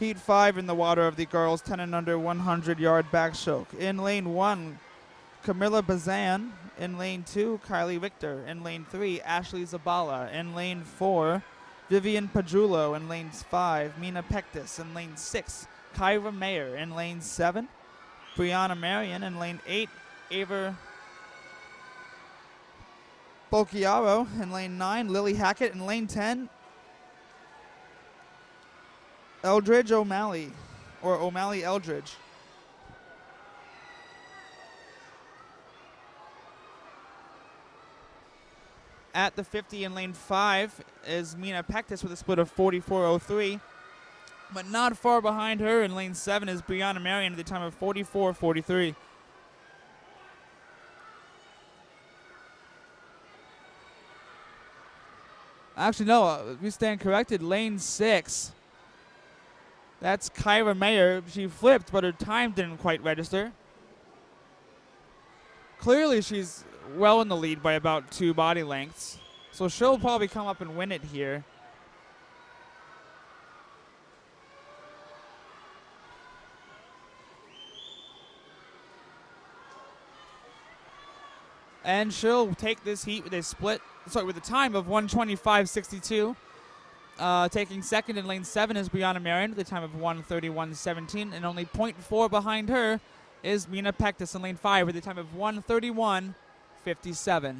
Heat 5 in the water of the girls, 10 and under 100 yard backstroke. In lane 1, Camilla Bazan. In lane 2, Kylie Richter. In lane 3, Ashley Zabala. In lane 4, Vivian Padrulo. In lane 5, Mina Pectus. In lane 6, Kyra Mayer. In lane 7, Brianna Marion. In lane 8, Ava Bolchiaro. In lane 9, Lily Hackett. In lane 10, Eldridge O'Malley, or O'Malley Eldridge. At the 50 in lane 5 is Mina Pectus with a split of 44.03. But not far behind her in lane 7 is Brianna Marion at the time of 44.43. Actually, no, uh, we stand corrected. Lane 6 that's Kyra Mayer. She flipped, but her time didn't quite register. Clearly, she's well in the lead by about two body lengths. So she'll probably come up and win it here. And she'll take this heat with a split, sorry, with a time of 125.62. Uh, taking second in lane seven is Brianna Marion at the time of 131.17, and only 0.4 behind her is Mina Pectus in lane five at the time of 131.57.